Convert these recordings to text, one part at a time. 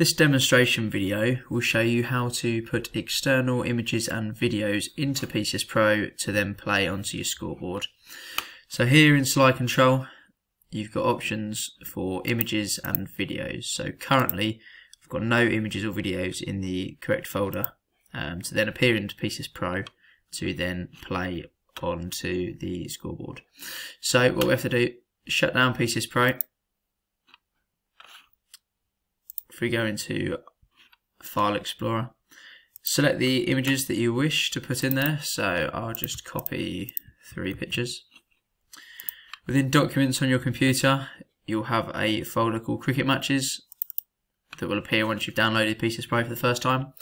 This demonstration video will show you how to put external images and videos into PCS Pro to then play onto your scoreboard. So here in slide control you've got options for images and videos. So currently I've got no images or videos in the correct folder um, to then appear into PCS Pro to then play onto the scoreboard. So what we have to do, shut down PCS Pro if we go into File Explorer, select the images that you wish to put in there. So I'll just copy three pictures. Within Documents on your computer, you'll have a folder called Cricket Matches that will appear once you've downloaded PCS Pro for the first time.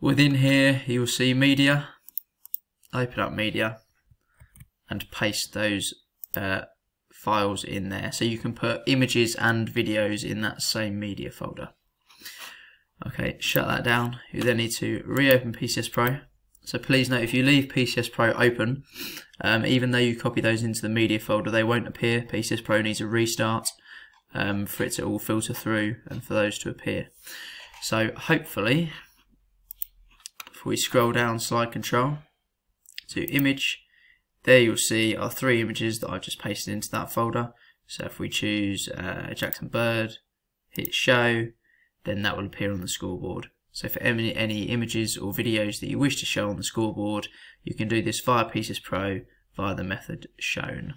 Within here, you will see Media. Open up Media and paste those uh, files in there. So you can put images and videos in that same media folder. Okay, shut that down. You then need to reopen PCS Pro. So please note if you leave PCS Pro open, um, even though you copy those into the media folder, they won't appear. PCS Pro needs a restart um, for it to all filter through and for those to appear. So hopefully, if we scroll down slide control to image, there you'll see our three images that I've just pasted into that folder. So if we choose uh, Jackson Bird, hit show, then that will appear on the scoreboard. So for any, any images or videos that you wish to show on the scoreboard, you can do this via PCS Pro via the method shown.